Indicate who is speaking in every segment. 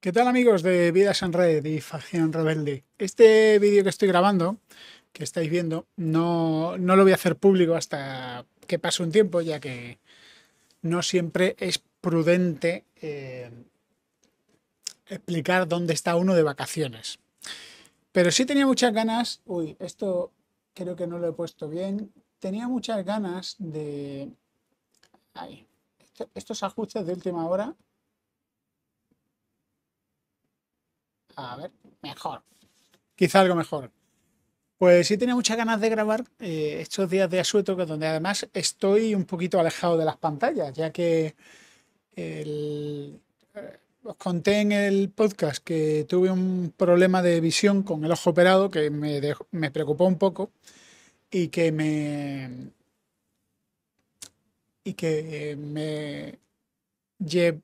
Speaker 1: ¿Qué tal amigos de Vidas en Red y Facción Rebelde? Este vídeo que estoy grabando, que estáis viendo, no, no lo voy a hacer público hasta que pase un tiempo, ya que no siempre es prudente eh, explicar dónde está uno de vacaciones. Pero sí tenía muchas ganas, uy, esto creo que no lo he puesto bien, tenía muchas ganas de... Ahí, estos ajustes de última hora A ver, mejor. Quizá algo mejor. Pues sí tenía muchas ganas de grabar eh, estos días de asueto, donde además estoy un poquito alejado de las pantallas, ya que eh, os conté en el podcast que tuve un problema de visión con el ojo operado que me, me preocupó un poco y que me y que me,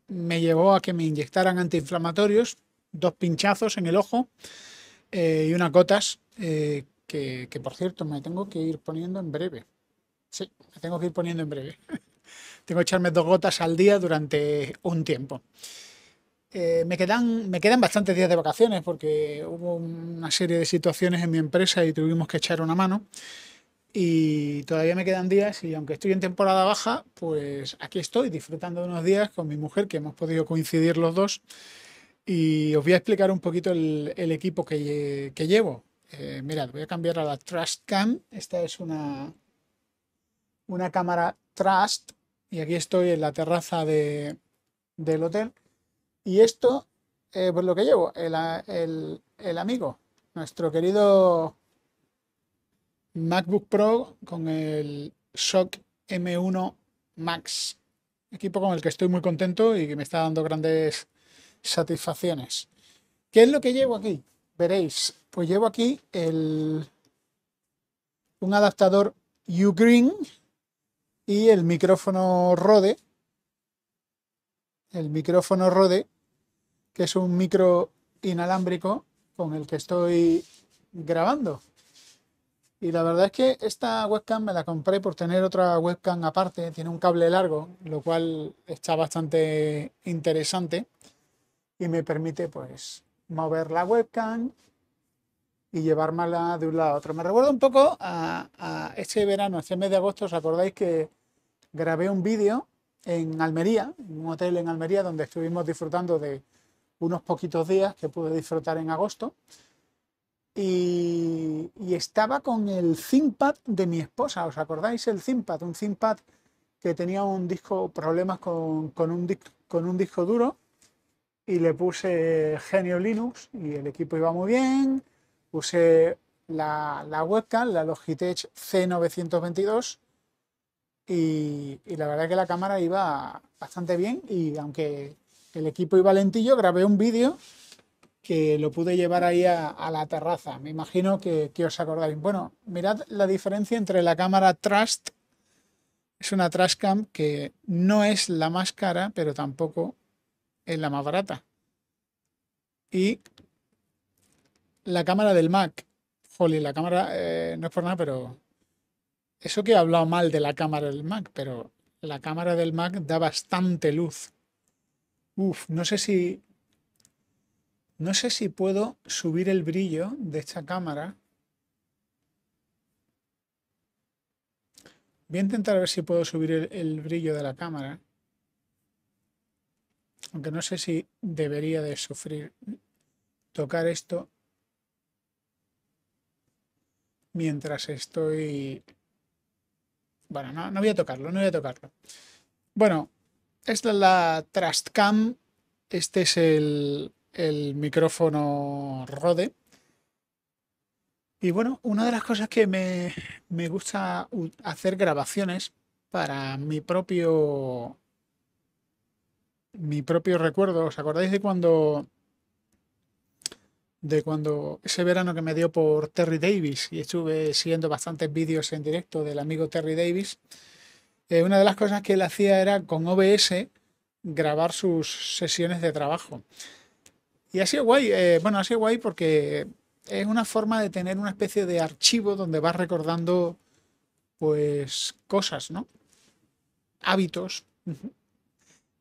Speaker 1: me llevó a que me inyectaran antiinflamatorios dos pinchazos en el ojo eh, y unas gotas eh, que, por cierto me tengo que ir poniendo en breve. Sí, me tengo que ir poniendo en breve. tengo que echarme dos gotas al día durante un tiempo. Eh, me, quedan, me quedan bastantes días de vacaciones porque hubo una serie de situaciones en mi empresa y tuvimos que echar una mano. Y todavía me quedan días y aunque estoy en temporada baja, pues aquí estoy disfrutando de unos días con mi mujer, que hemos podido coincidir los dos y os voy a explicar un poquito el, equipo que, llevo. Eh, mirad, voy a cambiar a la Trust Cam. Esta es una, una cámara Trust. Y aquí estoy en la terraza de, del hotel. Y esto es pues lo que llevo. El, el amigo, nuestro querido MacBook Pro con el Shock M1 Max. Equipo con el que estoy muy contento y que me está dando grandes satisfacciones. ¿Qué es lo que llevo aquí? Veréis, pues llevo aquí el, un adaptador Ugreen y el micrófono Rode. El micrófono Rode, que es un micro inalámbrico con el que estoy grabando. Y la verdad es que esta webcam me la compré por tener otra webcam aparte, tiene un cable largo, lo cual está bastante interesante y me permite pues mover la webcam y llevármela de un lado a otro. Me recuerda un poco a, este verano, este mes de agosto, ¿os acordáis que grabé un vídeo en Almería, en un hotel en Almería donde estuvimos disfrutando de unos poquitos días que pude disfrutar en agosto? Y, estaba con el ThinkPad de mi esposa, ¿os acordáis el ThinkPad? Un ThinkPad que tenía un disco, problemas con, con, un, con un disco duro y le puse Genio Linux y el equipo iba muy bien. Puse la, la webcam, la Logitech C922 y, y, la verdad que la cámara iba bastante bien y aunque el equipo iba lentillo, grabé un vídeo que lo pude llevar ahí a, la terraza. Me imagino que, que, os acordáis. Bueno, mirad la diferencia entre la cámara Trust, es una Trustcam que no es la más cara, pero tampoco es la más barata. Y la cámara del Mac. Jolly, la cámara, eh, no es por nada, pero eso que he hablado mal de la cámara del Mac, pero la cámara del Mac da bastante luz. Uf, no sé si. No sé si puedo subir el brillo de esta cámara. Voy a intentar ver si puedo subir el brillo de la cámara aunque no sé si debería de sufrir tocar esto mientras estoy... Bueno, no, voy a tocarlo, no voy a tocarlo. Bueno, esta es la Trustcam, este es el, el micrófono Rode. Y bueno, una de las cosas que me, me gusta hacer grabaciones para mi propio mi propio recuerdo. ¿Os acordáis de cuando de cuando ese verano que me dio por Terry Davis y estuve siguiendo bastantes vídeos en directo del amigo Terry Davis? Eh, una de las cosas que él hacía era con OBS grabar sus sesiones de trabajo. Y ha sido guay, eh, bueno, ha sido guay porque es una forma de tener una especie de archivo donde vas recordando pues cosas, ¿no? Hábitos.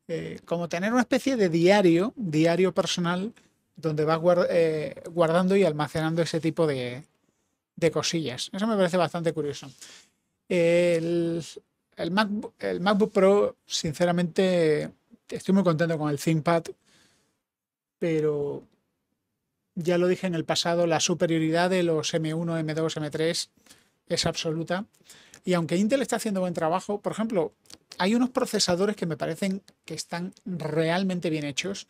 Speaker 1: Eh, como tener una especie de diario, diario personal, donde vas eh, guardando y almacenando ese tipo de, cosillas. Eso me parece bastante curioso. El, el, MacBook Pro, sinceramente, estoy muy contento con el ThinkPad, pero ya lo dije en el pasado, la superioridad de los M1, M2, M3 es absoluta. Y aunque Intel está haciendo buen trabajo, por ejemplo, hay unos procesadores que me parecen que están realmente bien hechos,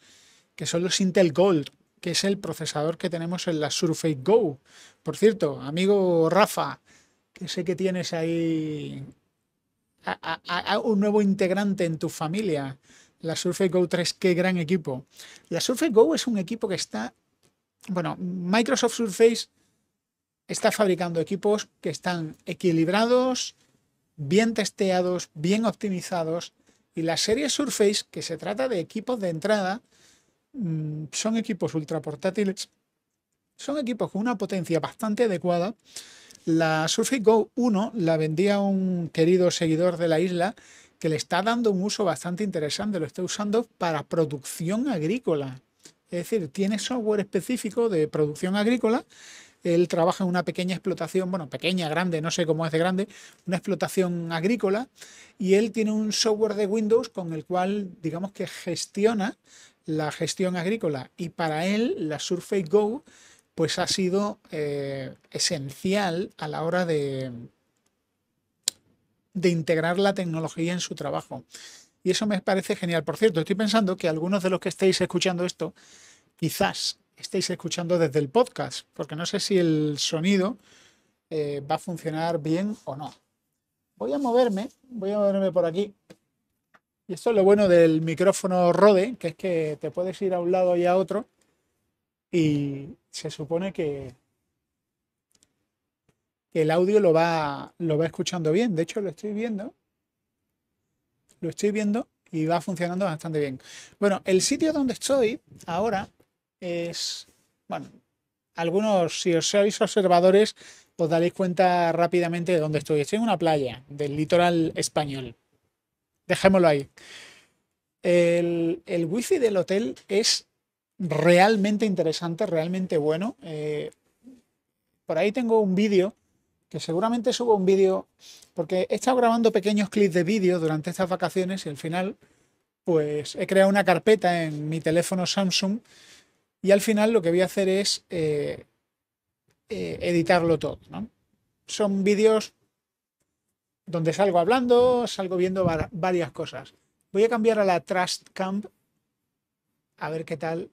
Speaker 1: que son los Intel Gold, que es el procesador que tenemos en la Surface Go. Por cierto, amigo Rafa, que sé que tienes ahí a, un nuevo integrante en tu familia, la Surface Go 3, qué gran equipo. La Surface Go es un equipo que está, bueno, Microsoft Surface está fabricando equipos que están equilibrados, bien testeados, bien optimizados. Y la serie Surface, que se trata de equipos de entrada, mm, son equipos ultra portátiles, son equipos con una potencia bastante adecuada. La Surface Go 1 la vendía un querido seguidor de la isla que le está dando un uso bastante interesante, lo está usando para producción agrícola. Es decir, tiene software específico de producción agrícola él trabaja en una pequeña explotación, bueno, pequeña, grande, no sé cómo es de grande, una explotación agrícola y él tiene un software de Windows con el cual, digamos que gestiona la gestión agrícola y para él la Surface Go pues ha sido eh, esencial a la hora de, de integrar la tecnología en su trabajo. Y eso me parece genial. Por cierto, estoy pensando que algunos de los que estéis escuchando esto, quizás estéis escuchando desde el podcast, porque no sé si el sonido eh, va a funcionar bien o no. Voy a moverme, voy a moverme por aquí. Y esto es lo bueno del micrófono Rode, que es que te puedes ir a un lado y a otro y se supone que, el audio lo va, lo va escuchando bien. De hecho, lo estoy viendo. Lo estoy viendo y va funcionando bastante bien. Bueno, el sitio donde estoy ahora es, bueno, algunos, si os sois observadores, os daréis cuenta rápidamente de dónde estoy. Estoy en una playa del litoral español. Dejémoslo ahí. El, el wifi del hotel es realmente interesante, realmente bueno. Eh, por ahí tengo un vídeo, que seguramente subo un vídeo, porque he estado grabando pequeños clips de vídeo durante estas vacaciones y al final, pues he creado una carpeta en mi teléfono Samsung y al final lo que voy a hacer es eh, eh, editarlo todo. Son vídeos donde salgo hablando, salgo viendo varias cosas. Voy a cambiar a la Trust Camp a ver qué tal.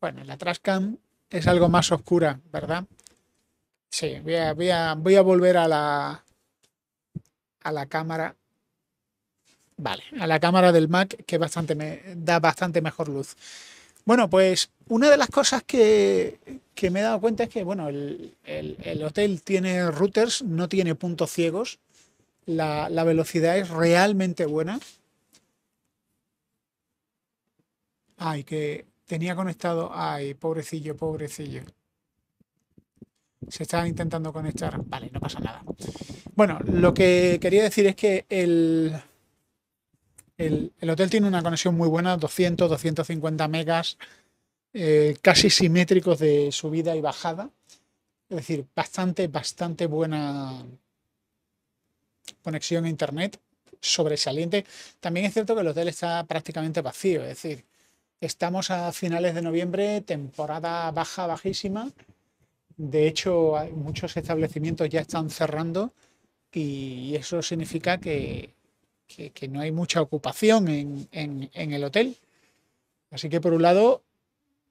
Speaker 1: Bueno, la Trust Camp es algo más oscura, ¿verdad? Sí, voy a, voy a, volver a la, a la cámara. Vale, a la cámara del Mac que bastante me, da bastante mejor luz. Bueno, pues una de las cosas que, me he dado cuenta es que, bueno, el, hotel tiene routers, no tiene puntos ciegos. La, velocidad es realmente buena. Ay, que tenía conectado. Ay, pobrecillo, pobrecillo. Se estaba intentando conectar. Vale, no pasa nada. Bueno, lo que quería decir es que el, el, hotel tiene una conexión muy buena, 200, 250 megas, eh, casi simétricos de subida y bajada. Es decir, bastante, bastante buena conexión a internet, sobresaliente. También es cierto que el hotel está prácticamente vacío, es decir, estamos a finales de noviembre, temporada baja, bajísima. De hecho, muchos establecimientos ya están cerrando y eso significa que que, no hay mucha ocupación en, el hotel. Así que por un lado,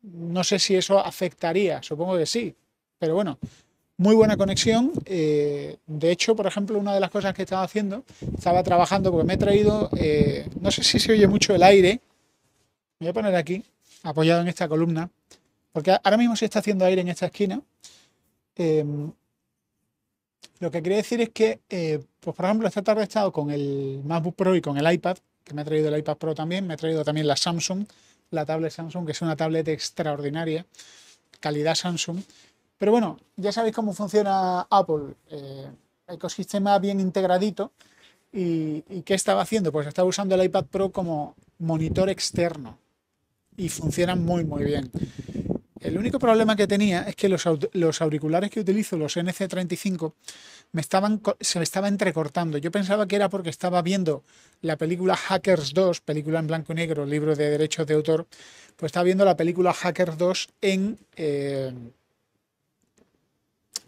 Speaker 1: no sé si eso afectaría, supongo que sí, pero bueno, muy buena conexión. Eh, de hecho, por ejemplo, una de las cosas que estaba haciendo, estaba trabajando porque me he traído, eh, no sé si se oye mucho el aire, voy a poner aquí, apoyado en esta columna, porque ahora mismo se está haciendo aire en esta esquina. Em, lo que quería decir es que, eh, pues por ejemplo, esta tarde he estado con el MacBook Pro y con el iPad, que me ha traído el iPad Pro también, me ha traído también la Samsung, la tablet Samsung, que es una tablet extraordinaria, calidad Samsung. Pero bueno, ya sabéis cómo funciona Apple, eh, ecosistema bien integradito. ¿Y, ¿Y qué estaba haciendo? Pues estaba usando el iPad Pro como monitor externo y funciona muy muy bien. El único problema que tenía es que los, los auriculares que utilizo, los NC35, me estaban, se me estaba entrecortando. Yo pensaba que era porque estaba viendo la película Hackers 2, película en blanco y negro, libro de derechos de autor, pues estaba viendo la película Hackers 2 en, eh,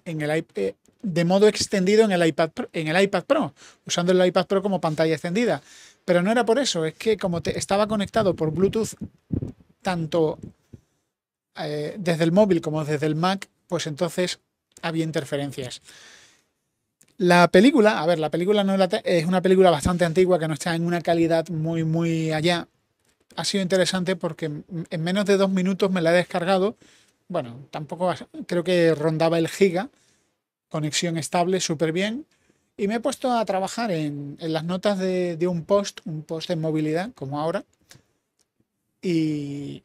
Speaker 1: en el eh, de modo extendido en el, iPad, en el iPad Pro, usando el iPad Pro como pantalla extendida. Pero no era por eso, es que como te, estaba conectado por Bluetooth tanto eh, desde el móvil como desde el Mac, pues entonces había interferencias. La película, a ver, la película no es una película bastante antigua que no está en una calidad muy, muy allá. Ha sido interesante porque en menos de dos minutos me la he descargado. Bueno, tampoco creo que rondaba el giga. Conexión estable, súper bien. Y me he puesto a trabajar en, las notas de, de, un post, un post de movilidad, como ahora. Y,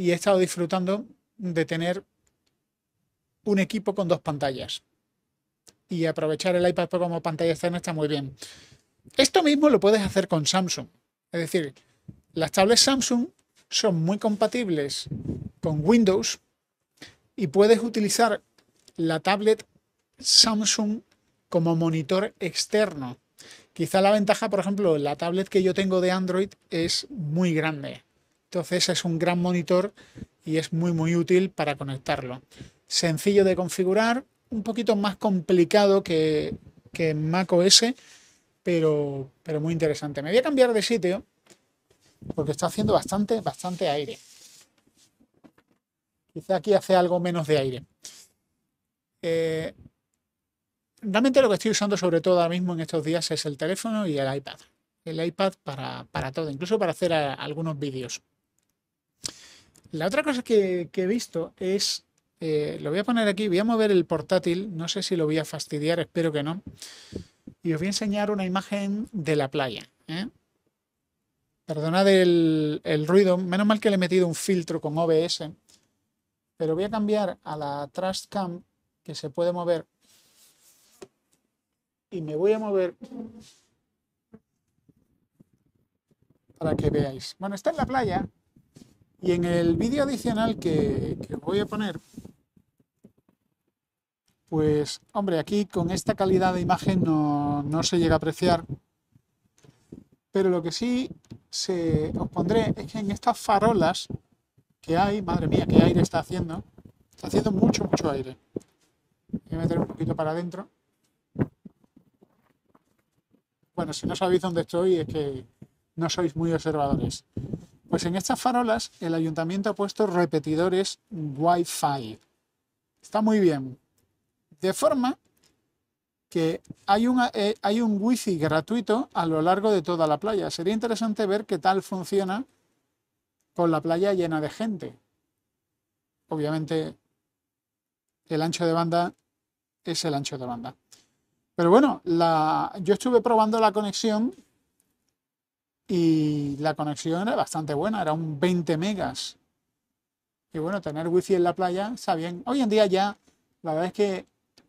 Speaker 1: y he estado disfrutando de tener un equipo con dos pantallas. Y aprovechar el iPad como pantalla externa está muy bien. Esto mismo lo puedes hacer con Samsung. Es decir, las tablets Samsung son muy compatibles con Windows y puedes utilizar la tablet Samsung como monitor externo. Quizá la ventaja, por ejemplo, la tablet que yo tengo de Android es muy grande. Entonces es un gran monitor y es muy muy útil para conectarlo. Sencillo de configurar, un poquito más complicado que, que Mac OS, pero, pero muy interesante. Me voy a cambiar de sitio porque está haciendo bastante, bastante aire. Quizá aquí hace algo menos de aire. Eh, realmente lo que estoy usando sobre todo ahora mismo en estos días es el teléfono y el iPad. El iPad para, para todo, incluso para hacer algunos vídeos. La otra cosa que, he visto es, eh, lo voy a poner aquí, voy a mover el portátil, no sé si lo voy a fastidiar, espero que no, y os voy a enseñar una imagen de la playa. ¿eh? Perdonad el, el, ruido, menos mal que le he metido un filtro con OBS, pero voy a cambiar a la Trust Cam, que se puede mover, y me voy a mover para que veáis. Bueno, está en la playa, y en el vídeo adicional que, voy a poner, pues hombre, aquí con esta calidad de imagen no, se llega a apreciar. Pero lo que sí se, os pondré es que en estas farolas que hay, madre mía, qué aire está haciendo. Está haciendo mucho, mucho aire. Voy a meter un poquito para adentro. Bueno, si no sabéis dónde estoy es que no sois muy observadores. Pues en estas farolas el ayuntamiento ha puesto repetidores Wi-Fi. Está muy bien. De forma que hay, una, eh, hay un wifi gratuito a lo largo de toda la playa. Sería interesante ver qué tal funciona con la playa llena de gente. Obviamente el ancho de banda es el ancho de banda. Pero bueno, yo estuve probando la conexión y la conexión era bastante buena, era un 20 megas. Y bueno, tener wifi en la playa está bien. Hoy en día ya, la verdad es que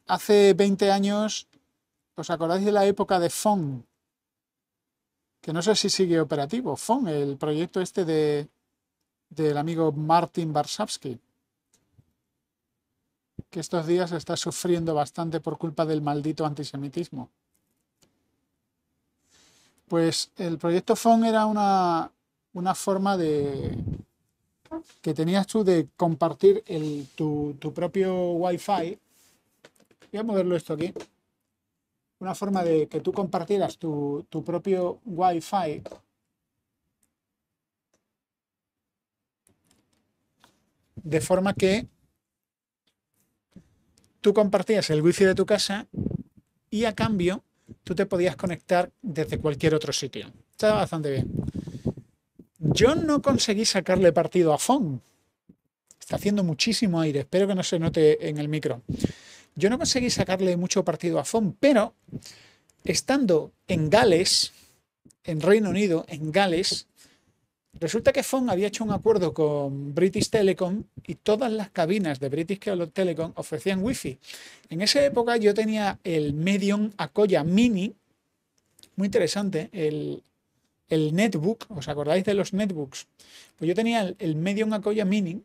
Speaker 1: hace 20 años, ¿os acordáis de la época de FON? Que no sé si sigue operativo. FON, el proyecto este de, del amigo Martin Barsavsky, que estos días está sufriendo bastante por culpa del maldito antisemitismo. Pues el proyecto FON era una, forma de que tenías tú de compartir tu, propio Wi-Fi. Voy a moverlo esto aquí. Una forma de que tú compartieras tu, tu propio Wi-Fi de forma que tú compartías el wifi de tu casa y a cambio tú te podías conectar desde cualquier otro sitio. Está bastante bien. Yo no conseguí sacarle partido a FON. Está haciendo muchísimo aire. Espero que no se note en el micro. Yo no conseguí sacarle mucho partido a FON, pero estando en Gales, en Reino Unido, en Gales, Resulta que FON había hecho un acuerdo con British Telecom y todas las cabinas de British Telecom ofrecían Wi-Fi. En esa época yo tenía el Medium Acoya Mini, muy interesante, el, netbook, ¿os acordáis de los netbooks? Pues yo tenía el, Medium Acoya Mini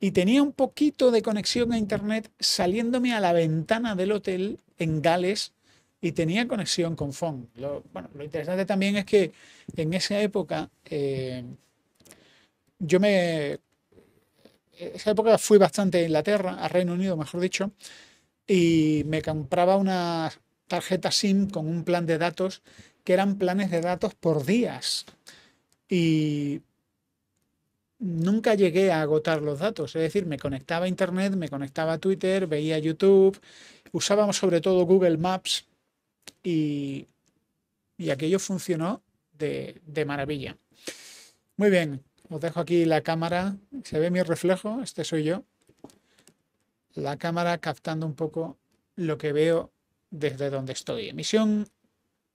Speaker 1: y tenía un poquito de conexión a internet saliéndome a la ventana del hotel en Gales y tenía conexión con FON. Lo, bueno, lo interesante también es que en esa época eh, yo me... Esa época fui bastante a Inglaterra, a Reino Unido, mejor dicho, y me compraba una tarjeta SIM con un plan de datos que eran planes de datos por días. Y nunca llegué a agotar los datos, es decir, me conectaba a Internet, me conectaba a Twitter, veía YouTube, usábamos sobre todo Google Maps y, aquello funcionó de, maravilla. Muy bien, os dejo aquí la cámara, se ve mi reflejo, este soy yo, la cámara captando un poco lo que veo desde donde estoy. Emisión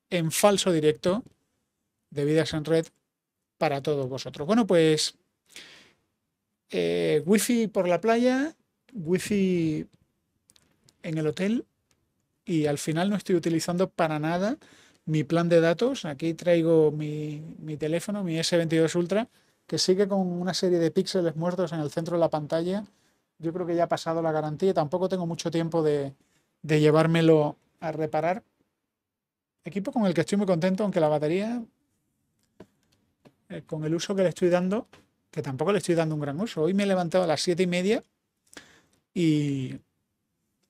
Speaker 1: en falso directo de Vidas en Red para todos vosotros. Bueno, pues eh, wifi por la playa, wifi en el hotel y al final no estoy utilizando para nada mi plan de datos. Aquí traigo mi, teléfono, mi S22 Ultra, que sigue con una serie de píxeles muertos en el centro de la pantalla. Yo creo que ya ha pasado la garantía. Tampoco tengo mucho tiempo de, llevármelo a reparar. Equipo con el que estoy muy contento, aunque la batería, eh, con el uso que le estoy dando, que tampoco le estoy dando un gran uso. Hoy me he levantado a las 7 y media y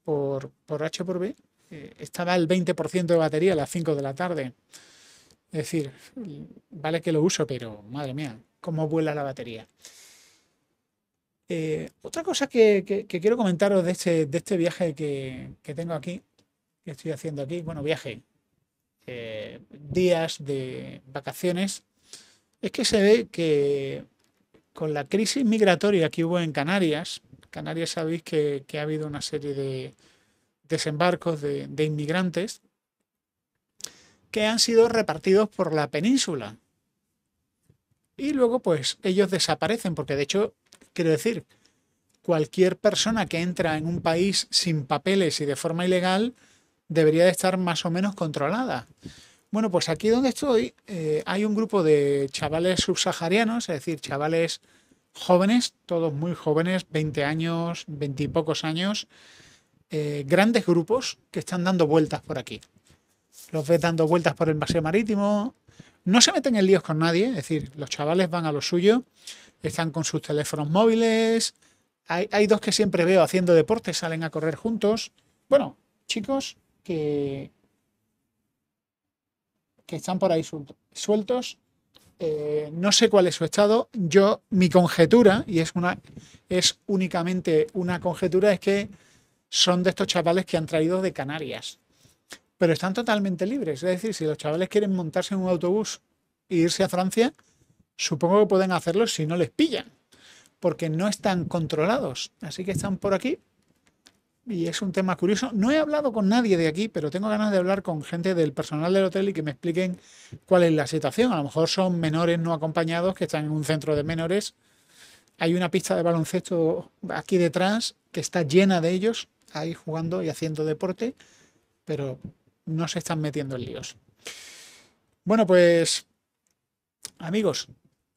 Speaker 1: por, por H por B estaba el 20% de batería a las 5 de la tarde. Es decir, vale que lo uso, pero madre mía, cómo vuela la batería. Eh, otra cosa que, quiero comentaros de este, de este viaje que, tengo aquí, que estoy haciendo aquí, bueno, viaje, eh, días de vacaciones, es que se ve que con la crisis migratoria que hubo en Canarias, Canarias sabéis que, ha habido una serie de desembarcos de, inmigrantes que han sido repartidos por la península. Y luego, pues, ellos desaparecen, porque de hecho, quiero decir, cualquier persona que entra en un país sin papeles y de forma ilegal debería de estar más o menos controlada. Bueno, pues aquí donde estoy eh, hay un grupo de chavales subsaharianos, es decir, chavales jóvenes, todos muy jóvenes, 20 años, 20 y pocos años, eh, grandes grupos que están dando vueltas por aquí. Los ves dando vueltas por el paseo marítimo, no se meten en líos con nadie, es decir, los chavales van a lo suyo, están con sus teléfonos móviles, hay, dos que siempre veo haciendo deporte, salen a correr juntos. Bueno, chicos que, que están por ahí sueltos. Eh, no sé cuál es su estado. Yo, mi conjetura, y es, una, es únicamente una conjetura, es que son de estos chavales que han traído de Canarias. Pero están totalmente libres. Es decir, si los chavales quieren montarse en un autobús e irse a Francia, supongo que pueden hacerlo si no les pillan. Porque no están controlados. Así que están por aquí y es un tema curioso. No he hablado con nadie de aquí, pero tengo ganas de hablar con gente del personal del hotel y que me expliquen cuál es la situación. A lo mejor son menores no acompañados que están en un centro de menores. Hay una pista de baloncesto aquí detrás que está llena de ellos ahí jugando y haciendo deporte, pero no se están metiendo en líos. Bueno, pues amigos,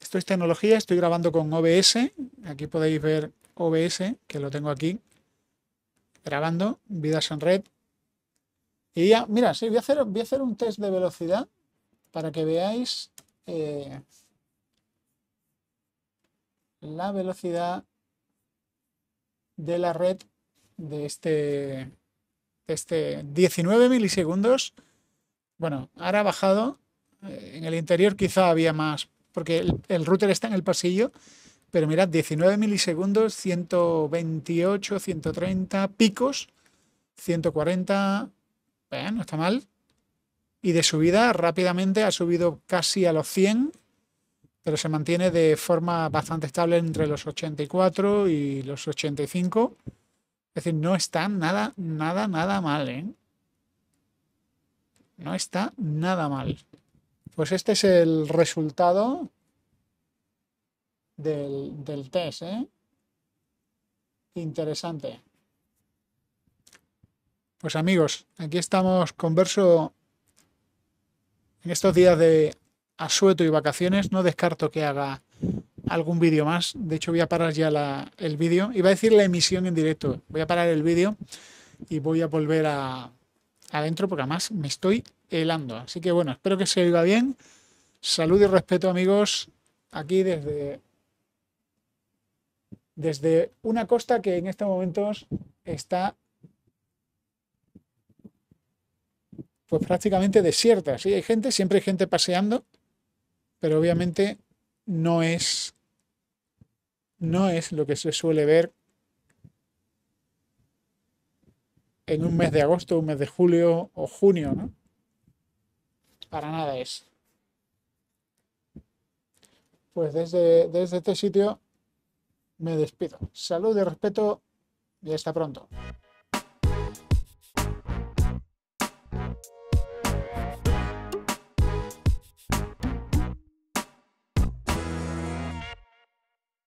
Speaker 1: esto es tecnología, estoy grabando con OBS, aquí podéis ver OBS, que lo tengo aquí, grabando, vidas en red. Y ya, mira, sí, voy a hacer, un test de velocidad para que veáis eh, la velocidad de la red de este, de este 19 milisegundos. Bueno, ahora ha bajado. Eh, en el interior quizá había más, porque el, el router está en el pasillo pero mirad, 19 milisegundos, 128, 130 picos, 140, eh, no está mal. Y de subida rápidamente ha subido casi a los 100, pero se mantiene de forma bastante estable entre los 84 y los 85. Es decir, no está nada, nada, nada mal, ¿eh? No está nada mal. Pues este es el resultado del, del test, ¿eh? Interesante. Pues amigos, aquí estamos converso en estos días de asueto y vacaciones. No descarto que haga algún vídeo más. De hecho, voy a parar ya el vídeo. Iba a decir la emisión en directo. Voy a parar el vídeo y voy a volver a, adentro porque además me estoy helando. Así que bueno, espero que se oiga bien. Salud y respeto amigos aquí desde, desde una costa que en estos momentos está pues prácticamente desierta. Sí, hay gente, siempre hay gente paseando, pero obviamente no es no es lo que se suele ver en un mes de agosto, un mes de julio o junio, ¿no? Para nada es. Pues desde, desde este sitio me despido. Salud y respeto y hasta pronto.